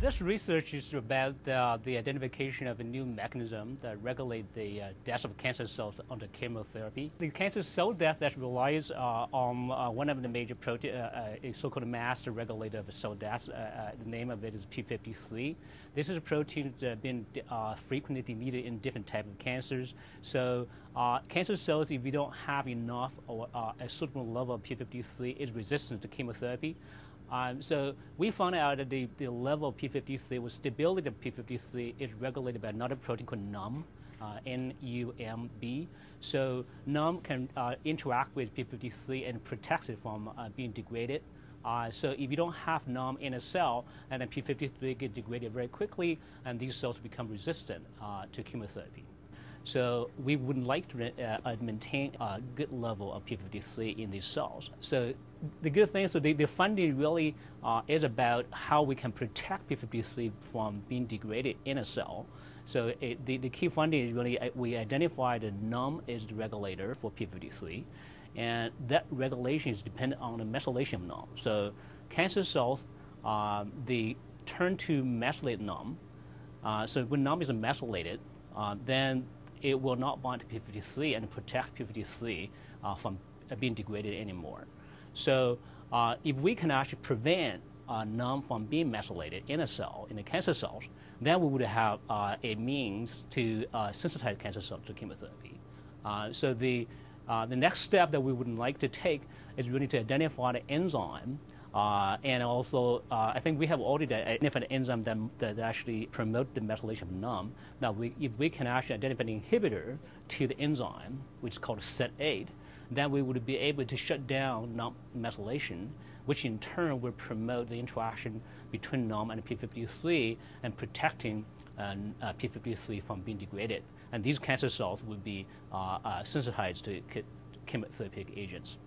this research is about uh, the identification of a new mechanism that regulates the uh, death of cancer cells under chemotherapy. The cancer cell death that relies uh, on uh, one of the major protein, uh, uh, a so-called master regulator of cell death. the name of it is P53. This is a protein that's been frequently deleted in different types of cancers. So cancer cells, if you don't have enough or a suitable level of P53, is resistant to chemotherapy. Um, so we found out that the, the level of P53 with stability of P53 is regulated by another protein called NUMB, uh, N-U-M-B. So NUMB can uh, interact with P53 and protects it from uh, being degraded. Uh, so if you don't have NUMB in a cell, and then P53 gets degraded very quickly, and these cells become resistant uh, to chemotherapy. So we would like to uh, maintain a good level of P53 in these cells. So the good thing is that the, the funding really uh, is about how we can protect P53 from being degraded in a cell. So it, the, the key funding is really uh, we identify the NUMB is the regulator for P53, and that regulation is dependent on the methylation of NUMB. So cancer cells, um, they turn to methylated NUMB. Uh, so when NUMB is methylated, uh, then it will not bind to P53 and protect P53 uh, from being degraded anymore. So uh, if we can actually prevent uh, NUMB from being methylated in a cell, in the cancer cells, then we would have uh, a means to uh, sensitize cancer cells to chemotherapy. Uh, so the, the next step that we would like to take is really to identify the enzyme uh, and also, uh, I think we have already identified an enzyme that, that actually promote the methylation of NUMB. Now, we, if we can actually identify an inhibitor to the enzyme, which is called SET8, then we would be able to shut down NUMB methylation, which in turn would promote the interaction between NUMB and P53 and protecting uh, uh P53 from being degraded. And these cancer cells would be uh, uh, sensitized to chemotherapeutic agents.